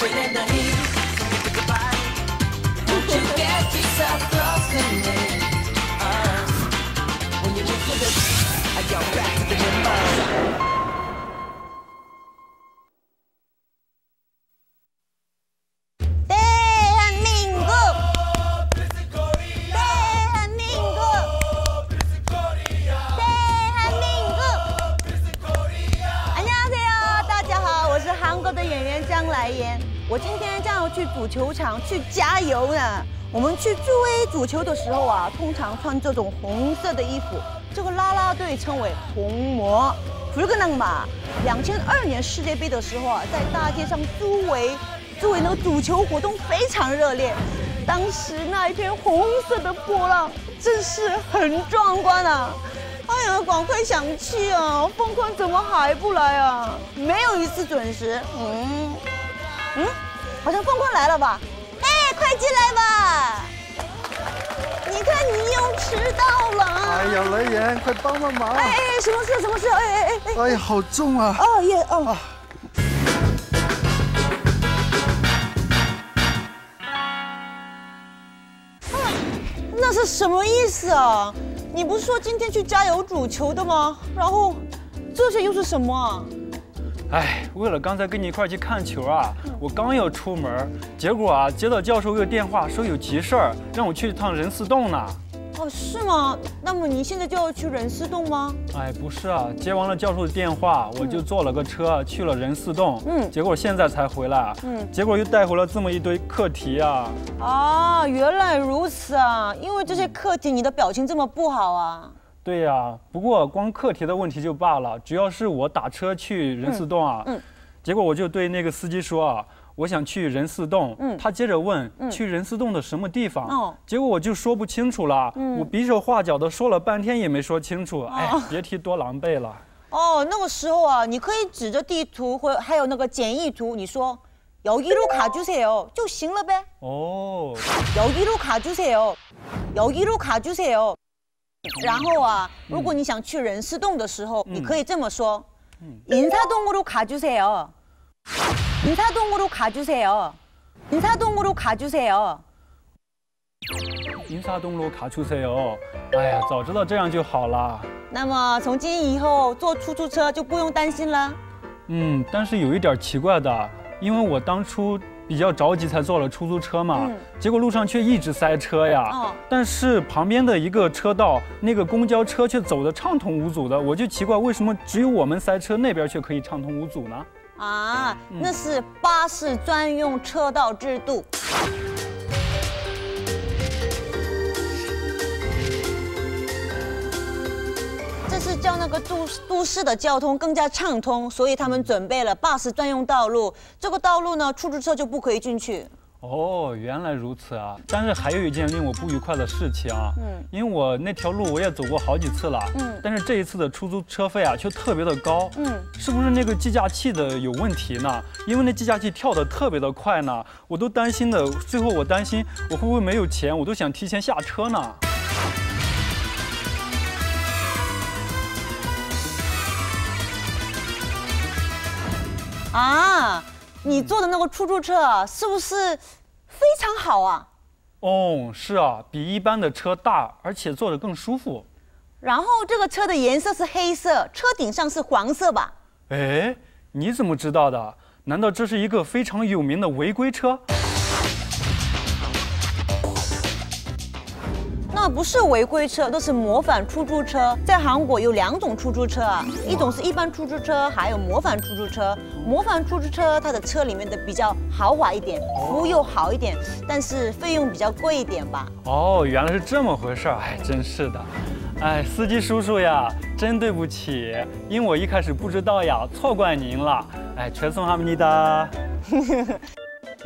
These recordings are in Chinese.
Trinidad. 去加油呢！我们去助威足球的时候啊，通常穿这种红色的衣服，这个啦啦队称为红魔。弗格纳马，两千二年世界杯的时候啊，在大街上助威，助威那个足球活动非常热烈。当时那一片红色的波浪真是很壮观啊！哎呀，赶快想去啊！疯狂怎么还不来啊？没有一次准时。嗯嗯，好像疯狂来了吧？进来吧！你看你又迟到了啊！哎呀，来人，快帮帮忙！哎哎，什么事？什么事？哎哎哎哎！哎呀，好重啊！哦耶哦。啊那是什么意思啊？你不是说今天去加油煮球的吗？然后这些又是什么啊？哎，为了刚才跟你一块儿去看球啊，我刚要出门，结果啊接到教授一个电话，说有急事儿，让我去一趟仁寺洞呢。哦，是吗？那么你现在就要去仁寺洞吗？哎，不是啊，接完了教授的电话，我就坐了个车去了仁寺洞。嗯嗯，结果现在才回来。嗯嗯，结果又带回了这么一堆课题啊。啊，原来如此啊！因为这些课题，你的表情这么不好啊。对呀、不过光课题的问题就罢了，主要是我打车去仁寺洞啊，嗯嗯结果我就对那个司机说啊，我想去仁寺洞，嗯他接着问、嗯去仁寺洞的什么地方，哦结果我就说不清楚了，嗯我比手画脚的说了半天也没说清楚，哎，别提多狼狈了。哦，那个时候啊，你可以指着地图或还有那个简易图，你说여기로가주세요就行了呗。哦， 여기로가주세요，여기로가주세요。 然后啊，如果你想去仁寺洞的时候，你可以这么说：인사동으로가주세요。인사동으로가주세요。인사동으로가주세요。 인사东路卡出塞哦，哎呀，早知道这样就好了。那么从今以后坐出租车就不用担心了。嗯，但是有一点奇怪的，因为我当初 比较着急才坐了出租车嘛，嗯结果路上却一直塞车呀。哦但是旁边的一个车道，那个公交车却走得畅通无阻的，我就奇怪为什么只有我们塞车，那边却可以畅通无阻呢？啊，那是巴士专用车道制度。叫那个都都市的交通更加畅通，所以他们准备了 bus 专用道路。这个道路呢，出租车就不可以进去。哦，原来如此啊！但是还有一件令我不愉快的事情啊，嗯因为我那条路我也走过好几次了，嗯但是这一次的出租车费啊却特别的高，嗯是不是那个计价器的有问题呢？因为那计价器跳得特别的快呢，我都担心的，最后我担心我会不会没有钱，我都想提前下车呢。啊，你坐的那个出租车啊，是不是非常好啊？哦，是啊，比一般的车大，而且坐着更舒服。然后这个车的颜色是黑色，车顶上是黄色吧？哎，你怎么知道的？难道这是一个非常有名的违规车？那不是违规车，都是模仿出租车。在韩国有两种出租车啊，一种是一般出租车，还有模仿出租车。模仿出租车它的车里面的比较豪华一点，服务又好一点，但是费用比较贵一点吧。哦，原来是这么回事儿，哎，真是的，哎，司机叔叔呀，真对不起，因为我一开始不知道呀，错怪您了，哎，全送哈密达。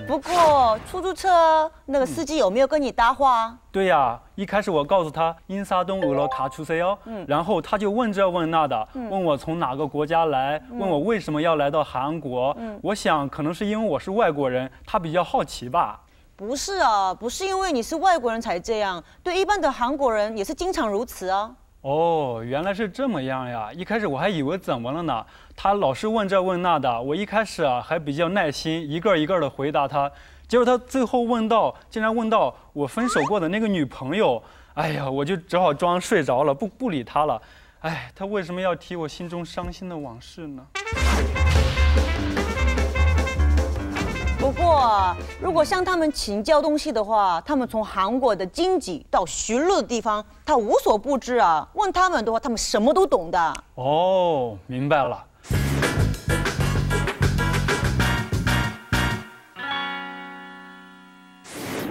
不过出租车那个司机有没有跟你搭话啊？对呀，一开始我告诉他因沙东俄罗卡出 C 幺，然后他就问这问那的，问我从哪个国家来，问我为什么要来到韩国。我想可能是因为我是外国人，他比较好奇吧。不是啊，不是因为你是外国人才这样，对一般的韩国人也是经常如此啊。哦，原来是这么样呀！一开始我还以为怎么了呢？他老是问这问那的，我一开始啊还比较耐心，一个一个的回答他。结果他最后问到，竟然问到我分手过的那个女朋友，哎呀，我就只好装睡着了，不不理他了。哎，他为什么要提我心中伤心的往事呢？不过，如果向他们请教东西的话，他们从韩国的经济到巡逻的地方，他无所不知啊。问他们的话，他们什么都懂的。哦，明白了。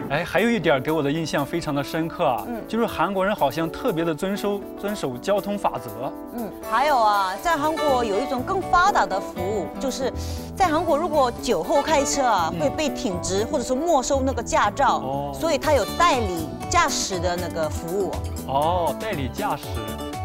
哎，还有一点给我的印象非常的深刻啊，就是韩国人好像特别的遵守遵守交通法则。嗯，还有啊，在韩国有一种更发达的服务，就是在韩国如果酒后开车啊，会被停职或者是没收那个驾照，哦所以他有代理驾驶的那个服务。哦，代理驾驶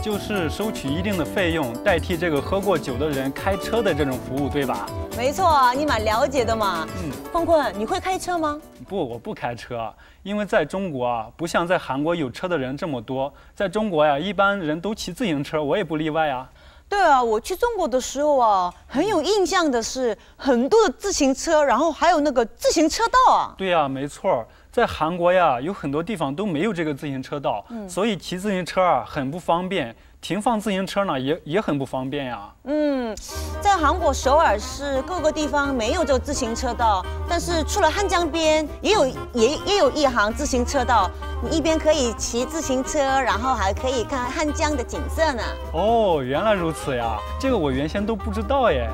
就是收取一定的费用，代替这个喝过酒的人开车的这种服务，对吧？没错啊，你蛮了解的嘛。嗯，坤坤，你会开车吗？不，我不开车，因为在中国啊，不像在韩国有车的人这么多。在中国呀，一般人都骑自行车，我也不例外啊。对啊，我去中国的时候啊，很有印象的是很多的自行车，然后还有那个自行车道啊。对呀，没错，在韩国呀，有很多地方都没有这个自行车道，所以骑自行车啊很不方便，停放自行车呢也也很不方便呀。嗯，在韩国首尔市各个地方没有这自行车道，但是出了汉江边也有也也有一行自行车道，你一边可以骑自行车，然后还可以看汉江的景色呢。哦，原来如此呀，这个我原先都不知道耶。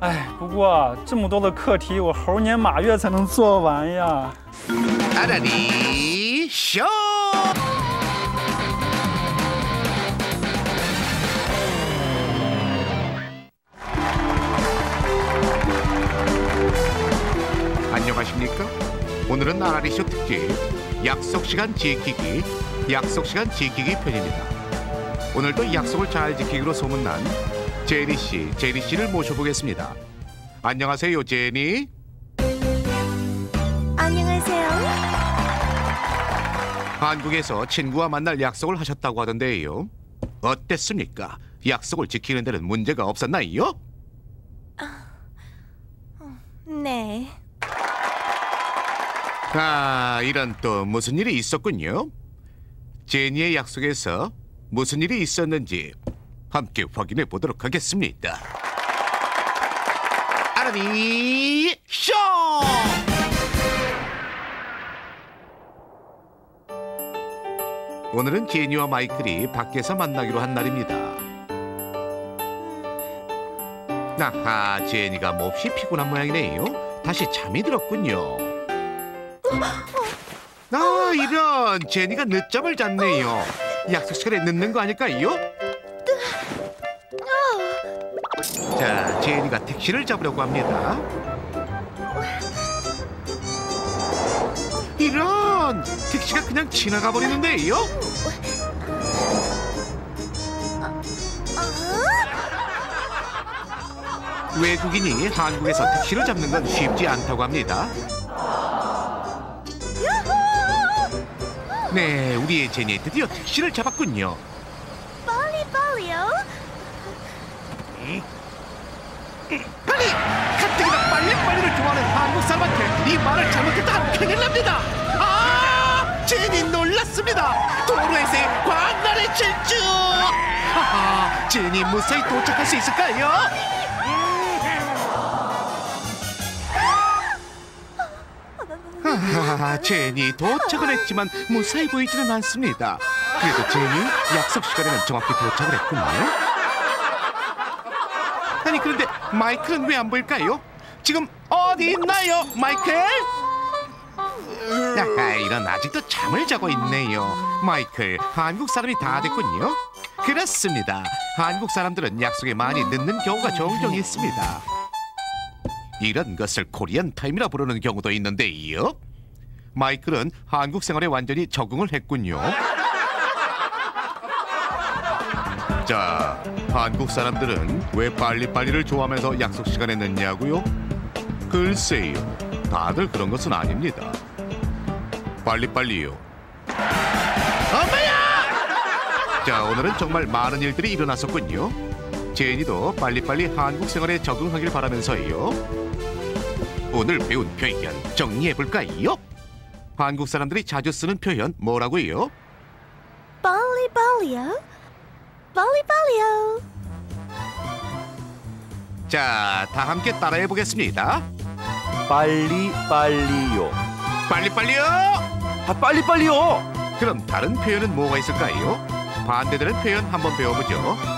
哎，不过啊这么多的课题，我猴年马月才能做完呀。아라 안녕하십니까? 오늘은 아라리 쇼 특집 약속 시간 지키기, 약속 시간 지키기 편입니다. 오늘도 약속을 잘 지키기로 소문난 제니 씨, 제니 씨를 모셔보겠습니다. 안녕하세요, 제니. 안녕하세요. 한국에서 친구와 만날 약속을 하셨다고 하던데요. 어땠습니까? 약속을 지키는 데는 문제가 없었나요? 네. 아, 이런 또 무슨 일이 있었군요. 제니의 약속에서 무슨 일이 있었는지 함께 확인해 보도록 하겠습니다. 아라니 쇼! 오늘은 제니와 마이클이 밖에서 만나기로 한 날입니다. 아하, 제니가 몹시 피곤한 모양이네요. 다시 잠이 들었군요. 아, 이런 제니가 늦잠을 잤네요. 약속 시간에 늦는 거 아닐까요? 자, 제니가 택시를 잡으려고 합니다. 이런 택시가 그냥 지나가 버리는데요. 외국인이 한국에서 택시를 잡는 건 쉽지 않다고 합니다. 네, 우리의 제니 드디어 택시를 잡았군요. 빨리 빨리요. 아니, 가뜩이나 빨리빨리를 좋아하는 한국 사람한테 이 말을 잘못했다가 큰일 납니다. 아, 제니 놀랐습니다. 도로에서의 광란의 질주. 하하, 제니 무사히 도착할 수 있을까요? 하하, 제니 도착은 했지만 무사히 보이지는 않습니다. 그래도 제니 약속 시간에는 정확히 도착을 했군요. 아니 그런데 마이클은 왜 안 보일까요? 지금 어디 있나요, 마이클? 아하, 이런 아직도 잠을 자고 있네요. 마이클, 한국 사람이 다 됐군요. 그렇습니다. 한국 사람들은 약속에 많이 늦는 경우가 종종 있습니다. 이런 것을 코리안 타임이라 부르는 경우도 있는데요. 마이클은 한국 생활에 완전히 적응을 했군요. 자, 한국 사람들은 왜 빨리빨리를 좋아하면서 약속 시간에 늦냐고요? 글쎄요, 다들 그런 것은 아닙니다. 빨리빨리요. 엄마야! 자, 오늘은 정말 많은 일들이 일어났었군요. 제인이도 빨리빨리 한국 생활에 적응하길 바라면서요. 오늘 배운 표현 정리해 볼까요? 한국 사람들이 자주 쓰는 표현 뭐라고요? Bali Balio. 자, 다 함께 따라해 보겠습니다. 빨리 빨리요. 빨리빨리요! 아 빨리 빨리요. 그럼 다른 표현은 뭐가 있을까요? 반대되는 표현 한번 배워보죠.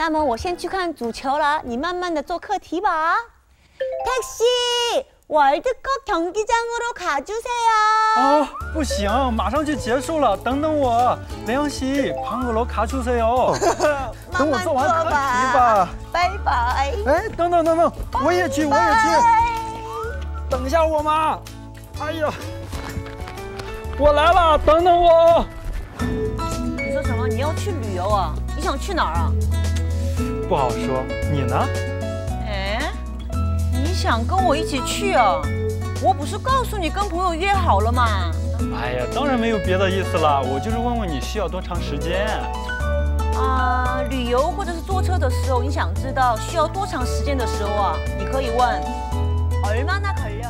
嗯，那么我先去看足球了，你慢慢的做课题吧。택시 월드컵 경기장으로 가주세요. 啊！不行，马上就结束了，等等我。梁阳熙，庞俄罗卡出塞哟。等我做完课题吧。拜拜。哎，等等等等，我也去，我也去。等一下我嘛！哎呀，我来了，等等我。你说什么？你要去旅游啊？你想去哪儿啊？ 不好说，你呢？哎，你想跟我一起去啊？我不是告诉你跟朋友约好了吗？哎呀，当然没有别的意思了，我就是问问你需要多长时间。啊，旅游或者是坐车的时候，你想知道需要多长时间的时候啊，你可以问얼마나걸려요